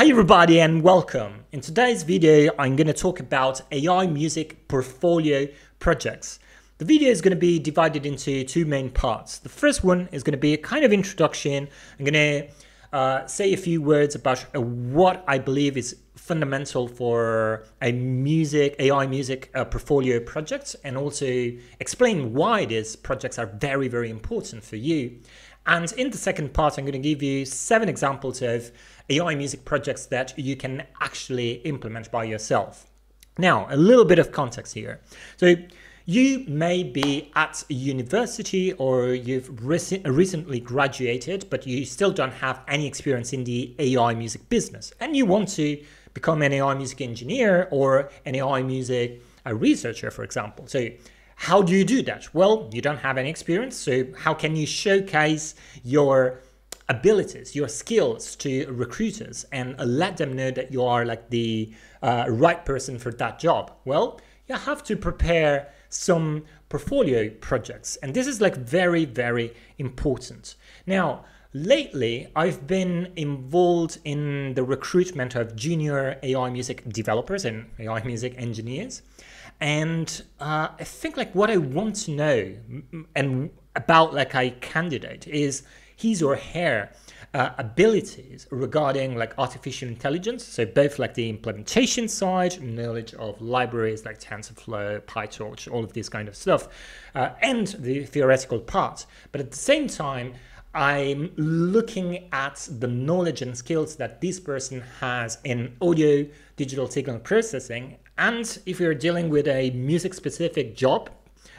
Hi everybody and welcome. In today's video, I'm going to talk about AI music portfolio projects. The video is going to be divided into two main parts. The first one is going to be a kind of introduction. I'm going to uh, say a few words about uh, what I believe is fundamental for a music AI music uh, portfolio project and also explain why these projects are very very important for you. And in the second part, I'm going to give you seven examples of AI music projects that you can actually implement by yourself. Now, a little bit of context here. So you may be at a university or you've recently graduated, but you still don't have any experience in the AI music business. And you want to become an AI music engineer or an AI music a researcher, for example. So how do you do that? Well, you don't have any experience. So how can you showcase your abilities, your skills to recruiters and let them know that you are like the uh, right person for that job? Well, you have to prepare some portfolio projects. And this is like very, very important. Now, lately, I've been involved in the recruitment of junior AI music developers and AI music engineers. And uh, I think like what I want to know and about like a candidate is his or her uh, abilities regarding like artificial intelligence. So both like the implementation side, knowledge of libraries like TensorFlow, PyTorch, all of this kind of stuff, uh, and the theoretical part. But at the same time, I'm looking at the knowledge and skills that this person has in audio digital signal processing. And if you're dealing with a music specific job,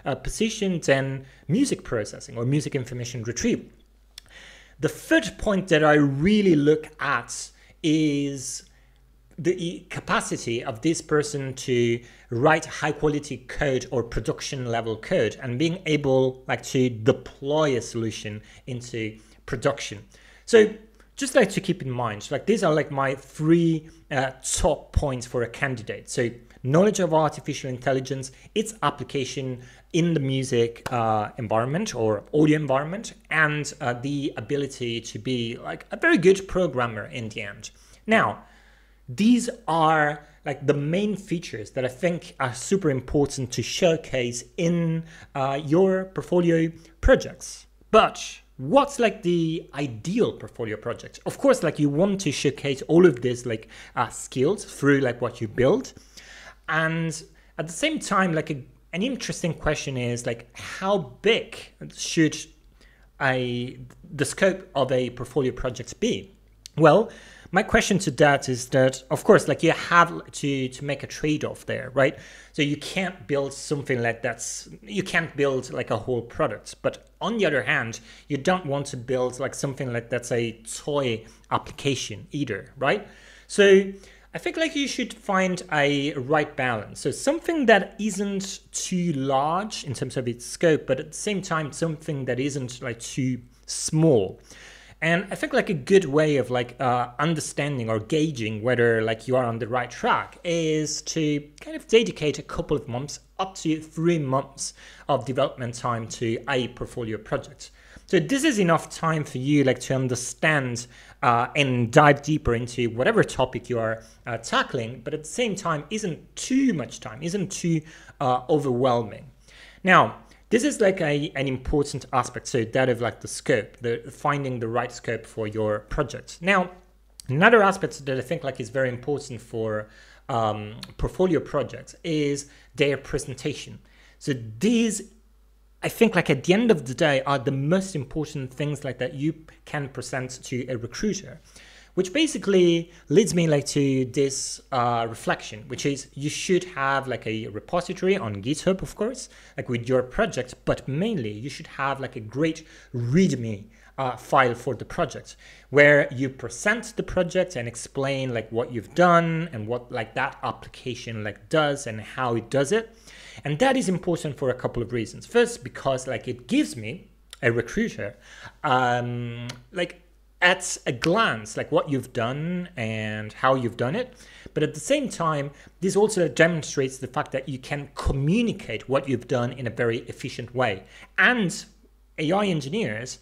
uh, position, then music processing or music information retrieval. The third point that I really look at is the capacity of this person to write high quality code or production level code and being able like to deploy a solution into production. So just like to keep in mind, like these are like my three uh, top points for a candidate. So knowledge of artificial intelligence, its application in the music uh, environment or audio environment, and uh, the ability to be like a very good programmer in the end. Now, these are like the main features that I think are super important to showcase in uh, your portfolio projects. But what's like the ideal portfolio project? Of course, like you want to showcase all of this like uh, skills through like what you build, and at the same time, like a, an interesting question is like how big should a the scope of a portfolio project be? Well, my question to that is that of course like you have to to make a trade-off there right? So you can't build something like that's you can't build like a whole product. But on the other hand you don't want to build like something like that's a toy application either right? So I think like you should find a right balance. So something that isn't too large in terms of its scope, but at the same time something that isn't like too small. And I think like a good way of like uh, understanding or gauging whether like you are on the right track is to kind of dedicate a couple of months, up to three months of development time to a portfolio project. So this is enough time for you like to understand uh, and dive deeper into whatever topic you are uh, tackling, but at the same time isn't too much time, isn't too uh, overwhelming. Now, this is like a, an important aspect, so that of like the scope, the finding the right scope for your project. Now, another aspect that I think like is very important for um, portfolio projects is their presentation. So these I think like at the end of the day are the most important things like that you can present to a recruiter which basically leads me like to this uh, reflection which is you should have like a repository on github of course like with your project but mainly you should have like a great readme uh, file for the project where you present the project and explain like what you've done and what like that application like does and how it does it and that is important for a couple of reasons. First, because like it gives me a recruiter, um, like at a glance, like what you've done and how you've done it. But at the same time, this also demonstrates the fact that you can communicate what you've done in a very efficient way. And AI engineers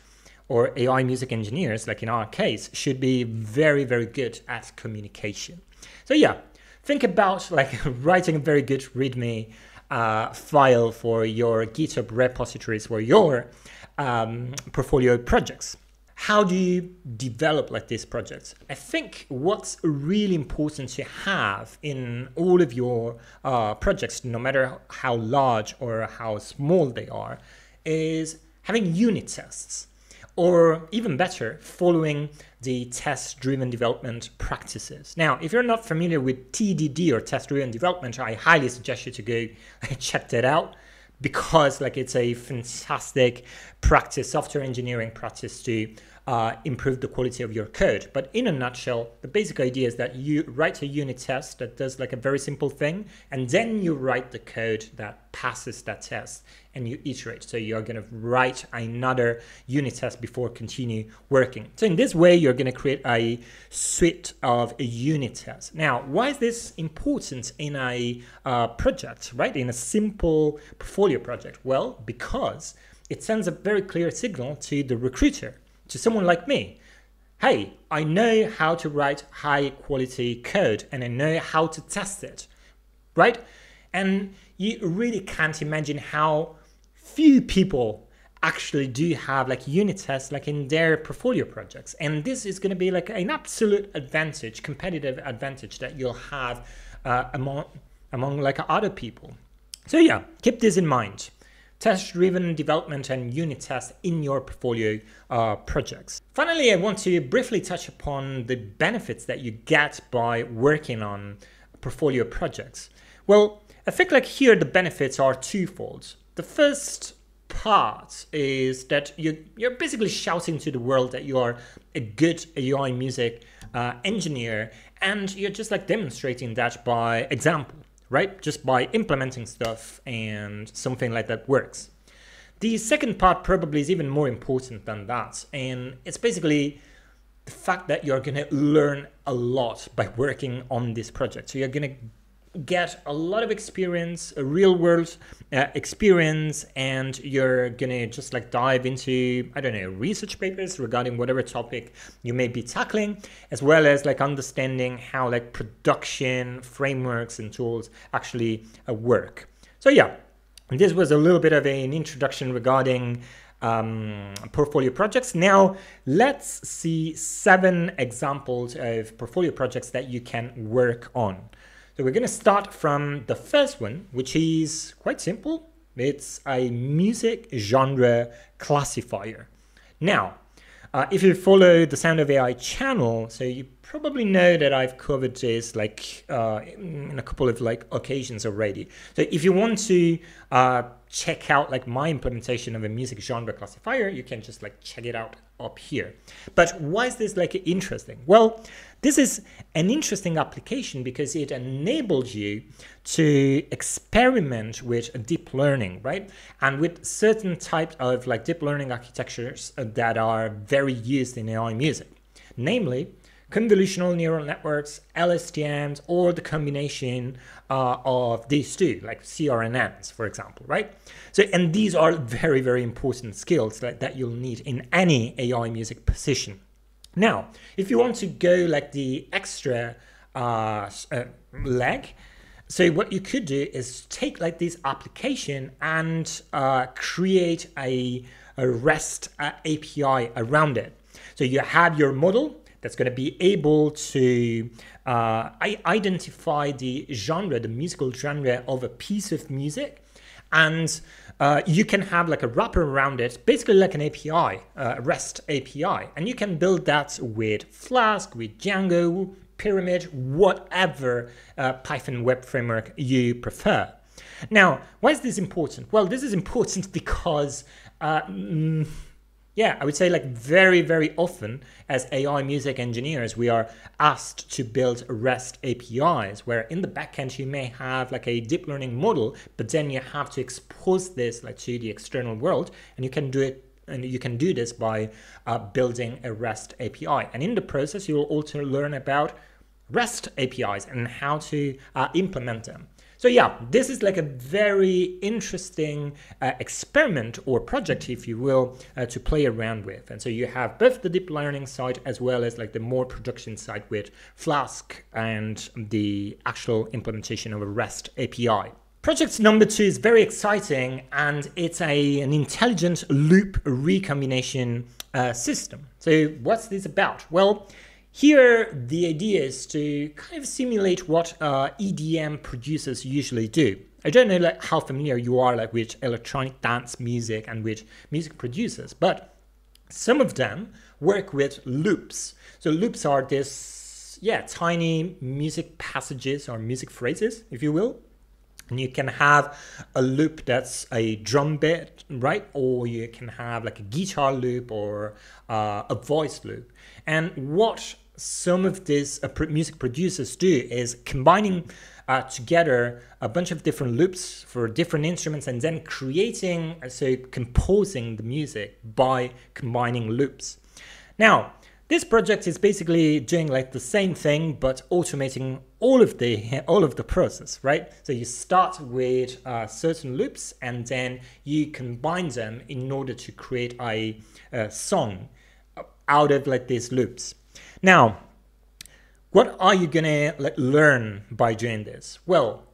or AI music engineers, like in our case, should be very, very good at communication. So yeah, think about like writing a very good README uh, file for your GitHub repositories for your um, portfolio projects. How do you develop like these projects? I think what's really important to have in all of your uh, projects, no matter how large or how small they are, is having unit tests or even better, following the test-driven development practices. Now, if you're not familiar with TDD or test-driven development, I highly suggest you to go check that out because like it's a fantastic practice, software engineering practice to uh, improve the quality of your code. But in a nutshell, the basic idea is that you write a unit test that does like a very simple thing, and then you write the code that passes that test and you iterate. So you're going to write another unit test before continue working. So in this way, you're going to create a suite of a unit tests. Now, why is this important in a uh, project, right? In a simple portfolio project? Well, because it sends a very clear signal to the recruiter to someone like me. Hey, I know how to write high quality code and I know how to test it, right? And you really can't imagine how few people actually do have like unit tests like in their portfolio projects and this is going to be like an absolute advantage competitive advantage that you'll have uh, among among like other people so yeah keep this in mind test-driven development and unit tests in your portfolio uh, projects. Finally, I want to briefly touch upon the benefits that you get by working on portfolio projects. Well, I think like here the benefits are twofold. The first part is that you, you're basically shouting to the world that you are a good AI music uh, engineer and you're just like demonstrating that by example right? Just by implementing stuff and something like that works. The second part probably is even more important than that. And it's basically the fact that you're going to learn a lot by working on this project. So you're going to get a lot of experience, a real world uh, experience, and you're gonna just like dive into, I don't know, research papers regarding whatever topic you may be tackling, as well as like understanding how like production frameworks and tools actually uh, work. So yeah, this was a little bit of an introduction regarding um, portfolio projects. Now, let's see seven examples of portfolio projects that you can work on. So we're going to start from the first one, which is quite simple. It's a music genre classifier. Now, uh, if you follow the Sound of AI channel, so you probably know that I've covered this like uh, in a couple of like occasions already. So if you want to uh, check out like my implementation of a music genre classifier, you can just like check it out up here. But why is this like interesting? Well, this is an interesting application because it enables you to experiment with deep learning, right? And with certain types of like deep learning architectures that are very used in AI music. Namely, convolutional neural networks, LSTMs, or the combination uh, of these two, like CRNNs, for example, right? So, and these are very, very important skills that, that you'll need in any AI music position. Now, if you want to go like the extra uh, uh, leg, so what you could do is take like this application and uh, create a, a REST uh, API around it. So you have your model that's going to be able to uh, identify the genre, the musical genre of a piece of music, and uh, you can have like a wrapper around it, basically like an API, uh, REST API, and you can build that with Flask, with Django, Pyramid, whatever uh, Python web framework you prefer. Now, why is this important? Well, this is important because uh, mm, yeah, I would say like very, very often as AI music engineers, we are asked to build REST APIs where in the backend you may have like a deep learning model, but then you have to expose this like to the external world and you can do it and you can do this by uh, building a REST API. And in the process, you will also learn about REST APIs and how to uh, implement them. So yeah, this is like a very interesting uh, experiment or project, if you will, uh, to play around with. And so you have both the deep learning side as well as like the more production side with Flask and the actual implementation of a REST API. Project number two is very exciting and it's a, an intelligent loop recombination uh, system. So what's this about? Well, here, the idea is to kind of simulate what uh, EDM producers usually do. I don't know like how familiar you are like with electronic dance music and with music producers, but some of them work with loops. So loops are this, yeah, tiny music passages or music phrases, if you will. And you can have a loop that's a drum bit, right? Or you can have like a guitar loop or uh, a voice loop. And what some of these uh, music producers do is combining uh, together a bunch of different loops for different instruments and then creating, so composing the music by combining loops. Now, this project is basically doing like the same thing, but automating all of the all of the process, right? So you start with uh, certain loops and then you combine them in order to create a, a song out of like these loops. Now, what are you gonna like, learn by doing this? Well,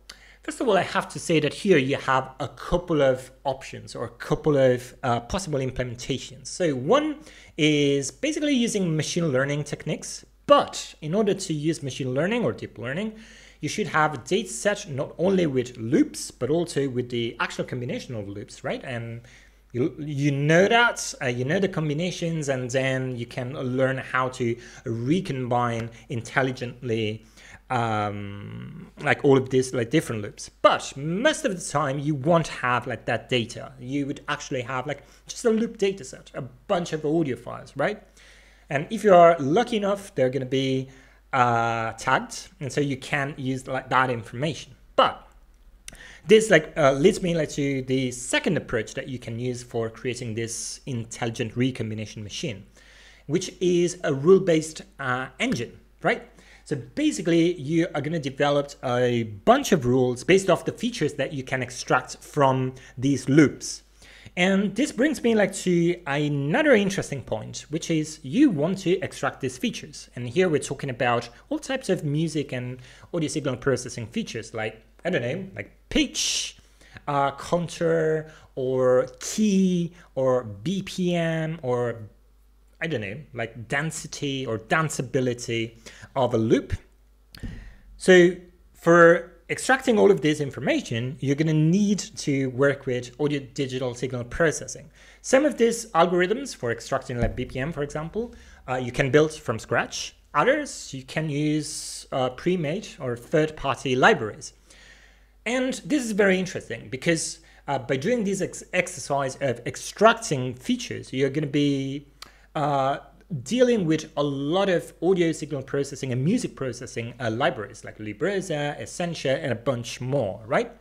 first of all, I have to say that here you have a couple of options or a couple of uh, possible implementations. So one is basically using machine learning techniques, but in order to use machine learning or deep learning, you should have a data set not only with loops, but also with the actual combination of loops, right? And you, you know that, uh, you know the combinations, and then you can learn how to recombine intelligently um, like all of these like different loops. But most of the time you won't have like that data. You would actually have like just a loop data set, a bunch of audio files, right? And if you are lucky enough, they're going to be uh, tagged, and so you can use like that information. But this like uh, leads me like to the second approach that you can use for creating this intelligent recombination machine, which is a rule-based uh, engine, right? So basically, you are going to develop a bunch of rules based off the features that you can extract from these loops. And this brings me like to another interesting point, which is you want to extract these features. And here we're talking about all types of music and audio signal processing features like I don't know, like pitch, uh, contour, or key, or BPM, or I don't know, like density or danceability of a loop. So for extracting all of this information, you're going to need to work with audio digital signal processing. Some of these algorithms for extracting like BPM, for example, uh, you can build from scratch. Others, you can use uh, pre-made or third-party libraries. And this is very interesting because uh, by doing this ex exercise of extracting features, you're going to be uh, dealing with a lot of audio signal processing and music processing uh, libraries like Librosa, Essentia, and a bunch more, right?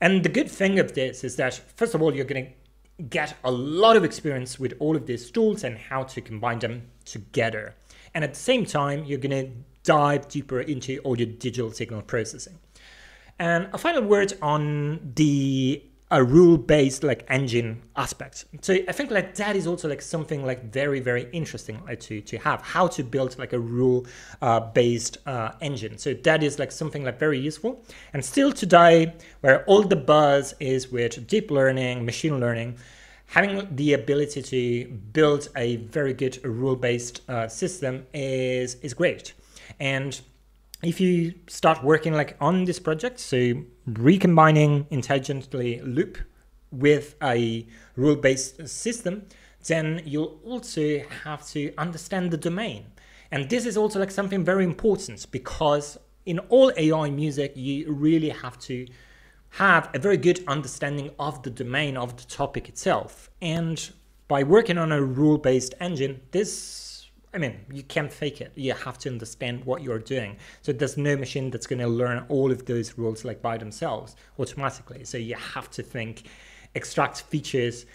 And the good thing of this is that, first of all, you're going to get a lot of experience with all of these tools and how to combine them together. And at the same time, you're going to dive deeper into audio digital signal processing. And a final word on the a rule-based like engine aspect. So I think like that is also like something like very very interesting like, to to have how to build like a rule-based uh, uh, engine. So that is like something like very useful. And still today, where all the buzz is with deep learning, machine learning, having the ability to build a very good rule-based uh, system is is great. And if you start working like on this project, so recombining intelligently loop with a rule-based system, then you'll also have to understand the domain. And this is also like something very important because in all AI music, you really have to have a very good understanding of the domain of the topic itself. And by working on a rule-based engine, this I mean, you can't fake it. You have to understand what you're doing. So there's no machine that's going to learn all of those rules like by themselves automatically. So you have to think, extract features,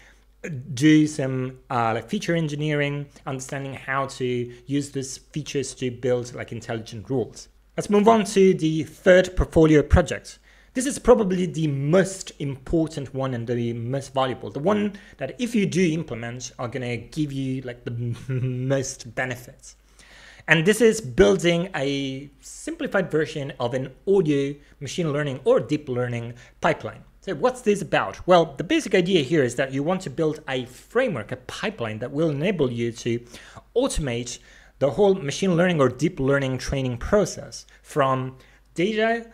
do some uh, like feature engineering, understanding how to use these features to build like intelligent rules. Let's move on to the third portfolio project. This is probably the most important one and the most valuable. The one that if you do implement are going to give you like the most benefits. And this is building a simplified version of an audio machine learning or deep learning pipeline. So what's this about? Well, the basic idea here is that you want to build a framework, a pipeline that will enable you to automate the whole machine learning or deep learning training process from data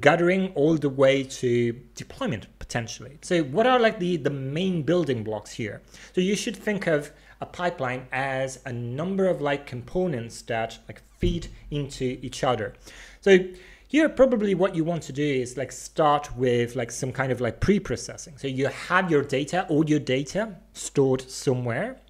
gathering all the way to deployment potentially. So what are like the, the main building blocks here? So you should think of a pipeline as a number of like components that like feed into each other. So here probably what you want to do is like start with like some kind of like pre-processing. So you have your data, all your data stored somewhere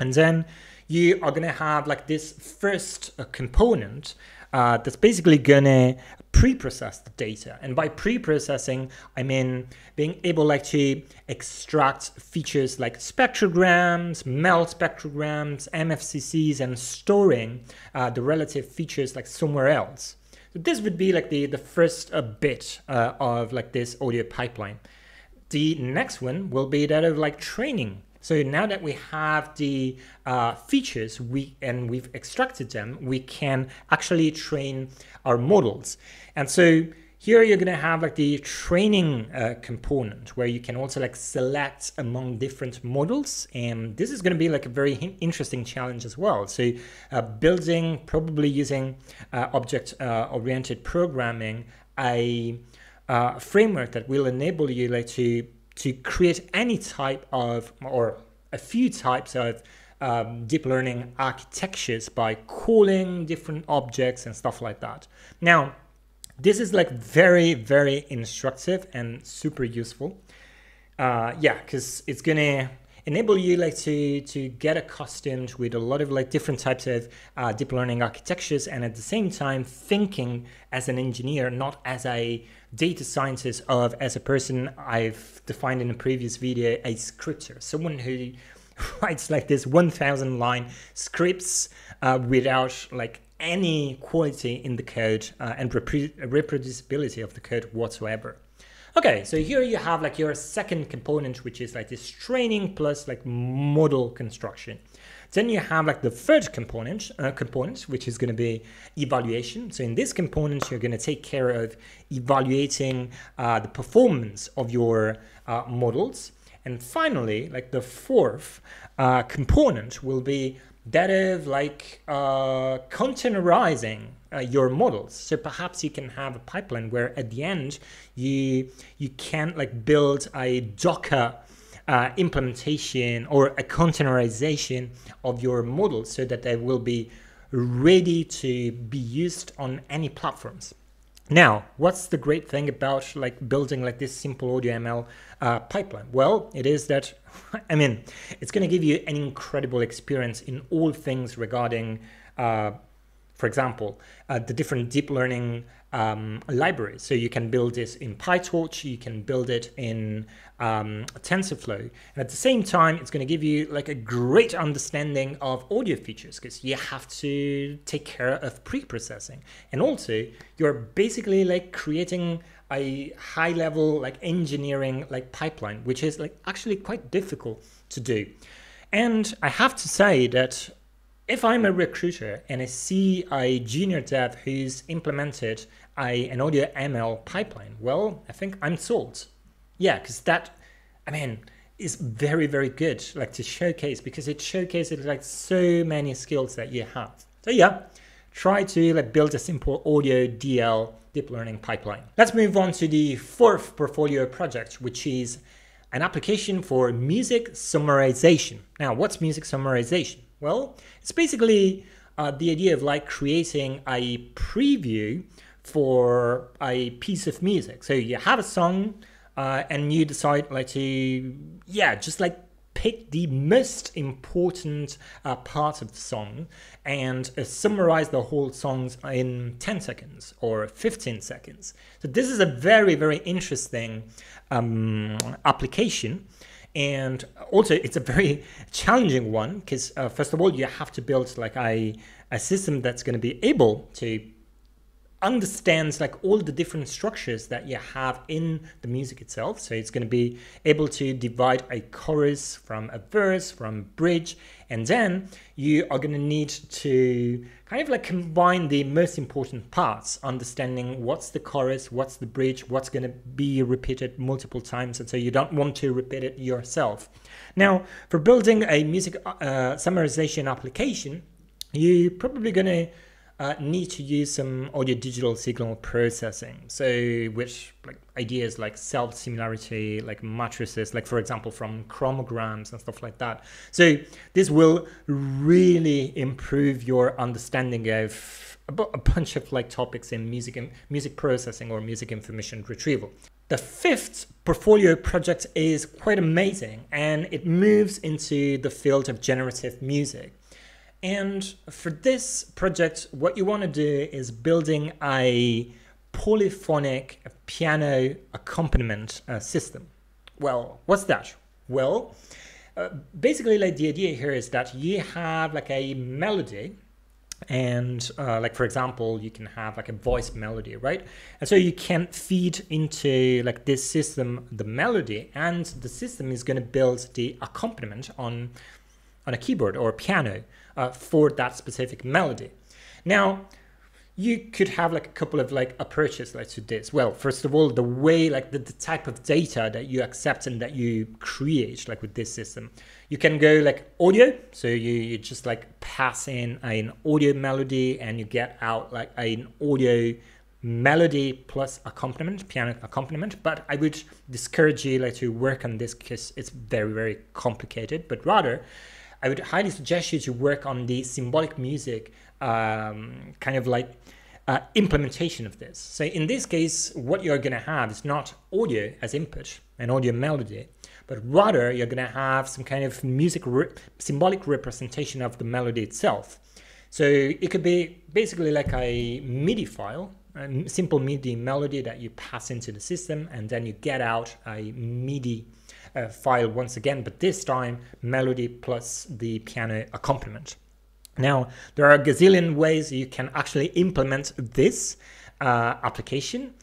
and then you are going to have like this first uh, component uh, that's basically going to pre-process the data. And by pre-processing, I mean being able like to extract features like spectrograms, MEL spectrograms, MFCCs, and storing uh, the relative features like somewhere else. So this would be like the, the first uh, bit uh, of like this audio pipeline. The next one will be that of like training so now that we have the uh, features we and we've extracted them, we can actually train our models. And so here you're going to have like the training uh, component where you can also like select among different models. And this is going to be like a very interesting challenge as well. So uh, building, probably using uh, object uh, oriented programming, a uh, framework that will enable you like to to create any type of, or a few types of um, deep learning architectures by calling different objects and stuff like that. Now, this is like very, very instructive and super useful. Uh, yeah, because it's gonna enable you like to to get accustomed with a lot of like different types of uh, deep learning architectures and at the same time thinking as an engineer not as a data scientist of as a person I've defined in a previous video a scripter someone who writes like this 1000 line scripts uh, without like any quality in the code uh, and reproducibility of the code whatsoever Okay, so here you have like your second component, which is like this training plus like model construction. Then you have like the third component, uh, component, which is going to be evaluation. So in this component, you're going to take care of evaluating uh, the performance of your uh, models. And finally, like the fourth uh, component will be that of like uh, containerizing uh, your models. So perhaps you can have a pipeline where at the end you you can like build a Docker uh, implementation or a containerization of your model so that they will be ready to be used on any platforms. Now, what's the great thing about like building like this simple audio ML uh, pipeline? Well, it is that, I mean, it's going to give you an incredible experience in all things regarding uh, for example, uh, the different deep learning um, libraries. So you can build this in PyTorch, you can build it in um, TensorFlow. And at the same time, it's going to give you like a great understanding of audio features because you have to take care of pre-processing. And also you're basically like creating a high level like engineering like pipeline, which is like actually quite difficult to do. And I have to say that if I'm a recruiter and I see a junior dev who's implemented a, an audio ML pipeline, well, I think I'm sold. Yeah, because that, I mean, is very, very good, like to showcase because it showcases like so many skills that you have. So yeah, try to like build a simple audio DL deep learning pipeline. Let's move on to the fourth portfolio project, which is an application for music summarization. Now, what's music summarization? Well, it's basically uh, the idea of like creating a preview for a piece of music. So you have a song uh, and you decide like to, yeah, just like pick the most important uh, parts of the song and uh, summarize the whole songs in 10 seconds or 15 seconds. So this is a very, very interesting um, application and also it's a very challenging one because uh, first of all you have to build like a, a system that's going to be able to understands like all the different structures that you have in the music itself. So it's going to be able to divide a chorus from a verse, from bridge, and then you are going to need to kind of like combine the most important parts, understanding what's the chorus, what's the bridge, what's going to be repeated multiple times, and so you don't want to repeat it yourself. Now, for building a music uh, summarization application, you're probably going to uh, need to use some audio digital signal processing. So, which like ideas like self similarity, like matrices, like for example from chromagrams and stuff like that. So, this will really improve your understanding of a, a bunch of like topics in music and music processing or music information retrieval. The fifth portfolio project is quite amazing and it moves into the field of generative music. And for this project, what you want to do is building a polyphonic piano accompaniment uh, system. Well, what's that? Well, uh, basically like the idea here is that you have like a melody and uh, like for example you can have like a voice melody right and so you can feed into like this system the melody and the system is going to build the accompaniment on on a keyboard or a piano uh, for that specific melody. Now, you could have like a couple of like approaches like to this. Well, first of all, the way like the, the type of data that you accept and that you create like with this system. You can go like audio, so you, you just like pass in an audio melody and you get out like an audio melody plus accompaniment, piano accompaniment. But I would discourage you like to work on this because it's very, very complicated. But rather, I would highly suggest you to work on the symbolic music um, kind of like uh, implementation of this. So in this case, what you're going to have is not audio as input, an audio melody, but rather you're going to have some kind of music re symbolic representation of the melody itself. So it could be basically like a MIDI file, a simple MIDI melody that you pass into the system, and then you get out a MIDI uh, file once again, but this time melody plus the piano accompaniment. Now, there are a gazillion ways you can actually implement this uh, application,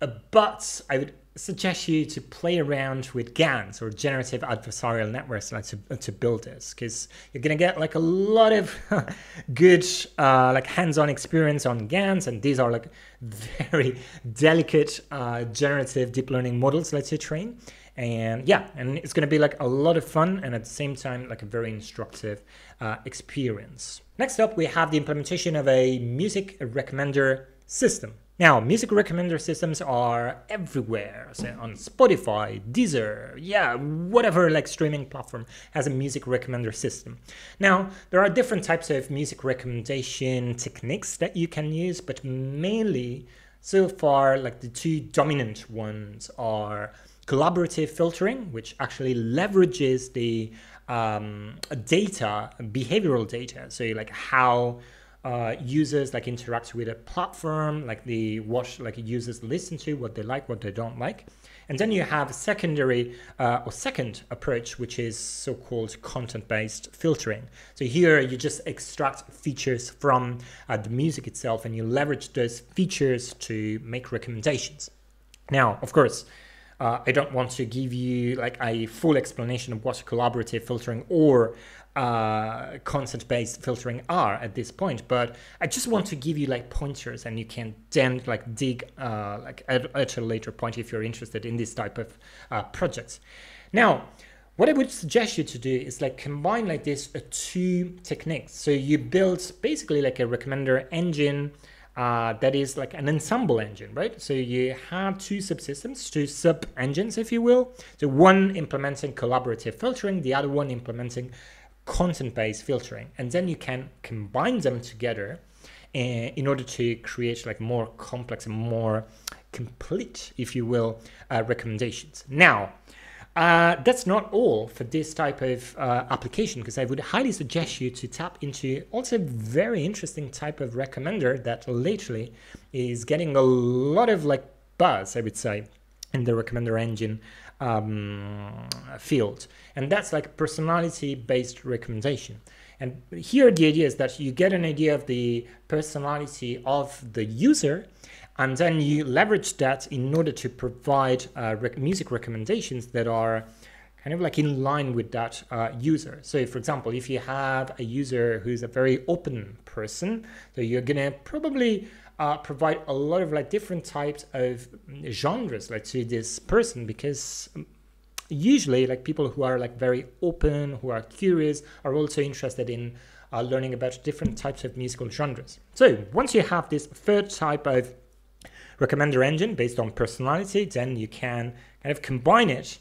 uh, but I would suggest you to play around with GANs or generative adversarial networks like to, to build this because you're gonna get like a lot of good uh, like hands-on experience on GANs and these are like very delicate uh, generative deep learning models let's say train and yeah and it's going to be like a lot of fun and at the same time like a very instructive uh, experience. Next up we have the implementation of a music recommender system. Now music recommender systems are everywhere. So on spotify deezer yeah whatever like streaming platform has a music recommender system. Now there are different types of music recommendation techniques that you can use but mainly so far like the two dominant ones are collaborative filtering, which actually leverages the um, data, behavioral data. So like how uh, users like interact with a platform, like the what like users listen to, what they like, what they don't like. And then you have secondary uh, or second approach, which is so-called content-based filtering. So here you just extract features from uh, the music itself and you leverage those features to make recommendations. Now, of course, uh, I don't want to give you like a full explanation of what collaborative filtering or uh, content-based filtering are at this point, but I just want to give you like pointers, and you can then like dig uh, like at, at, a later point if you're interested in this type of uh, projects. Now, what I would suggest you to do is like combine like this uh, two techniques. So you build basically like a recommender engine uh, that is like an ensemble engine, right? So you have two subsystems, two sub engines, if you will. So one implementing collaborative filtering, the other one implementing content-based filtering, and then you can combine them together uh, in order to create like more complex and more complete, if you will, uh, recommendations. Now, uh, that's not all for this type of uh, application because I would highly suggest you to tap into also a very interesting type of recommender that lately is getting a lot of like buzz, I would say, in the recommender engine um, field. And that's like personality based recommendation. And here the idea is that you get an idea of the personality of the user and then you leverage that in order to provide uh, rec music recommendations that are kind of like in line with that uh, user. So for example, if you have a user who's a very open person, so you're gonna probably uh, provide a lot of like different types of genres like to this person because usually like people who are like very open, who are curious, are also interested in uh, learning about different types of musical genres. So once you have this third type of recommender engine based on personality, then you can kind of combine it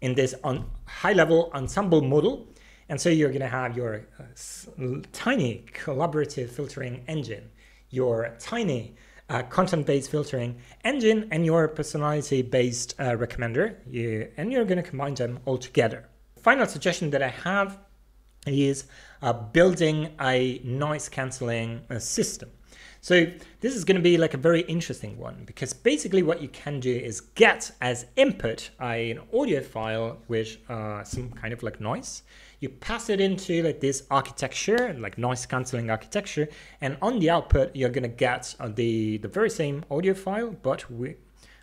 in this on high level ensemble model. And so you're going to have your uh, tiny collaborative filtering engine, your tiny uh, content-based filtering engine, and your personality-based uh, recommender, you, and you're going to combine them all together. Final suggestion that I have is uh, building a noise cancelling uh, system. So this is going to be like a very interesting one because basically what you can do is get as input an audio file with uh, some kind of like noise. You pass it into like this architecture, like noise cancelling architecture, and on the output you're going to get uh, the the very same audio file but with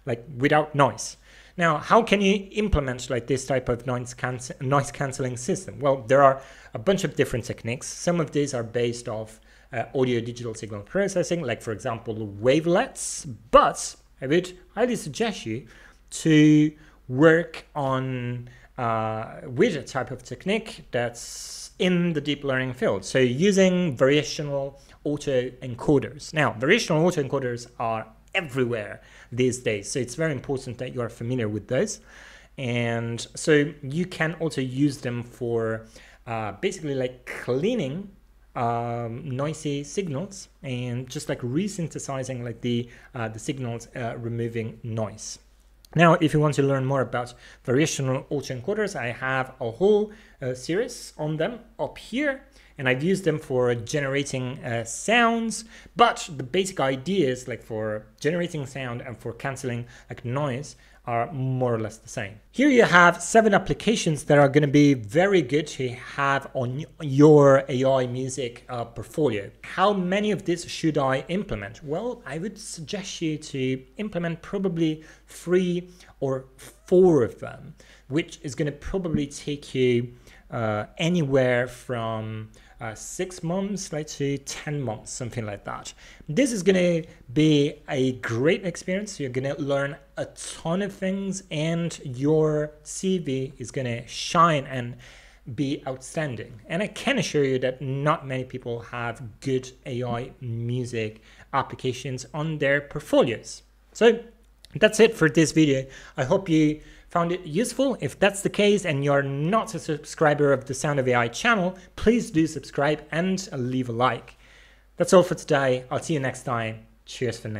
like without noise. Now, how can you implement like this type of noise, cancel noise cancelling system? Well, there are a bunch of different techniques. Some of these are based off uh, audio digital signal processing, like for example, wavelets. But I would highly suggest you to work on uh, with a type of technique that's in the deep learning field. So using variational autoencoders. Now, variational autoencoders are everywhere these days. So it's very important that you are familiar with those. And so you can also use them for uh, basically like cleaning um, noisy signals and just like resynthesizing like the uh, the signals uh, removing noise. Now, if you want to learn more about variational autoencoders, I have a whole uh, series on them up here, and I've used them for generating uh, sounds. But the basic ideas, like for generating sound and for canceling like noise, are more or less the same. Here you have seven applications that are going to be very good to have on your AI music uh, portfolio. How many of these should I implement? Well, I would suggest you to implement probably three or four of them, which is going to probably take you uh, anywhere from uh, six months, let's say 10 months, something like that. This is to be a great experience. You're to learn a ton of things and your CV is to shine and be outstanding. And I can assure you that not many people have good AI music applications on their portfolios. So that's it for this video. I hope you found it useful. If that's the case and you're not a subscriber of the Sound of AI channel, please do subscribe and leave a like. That's all for today. I'll see you next time. Cheers for now.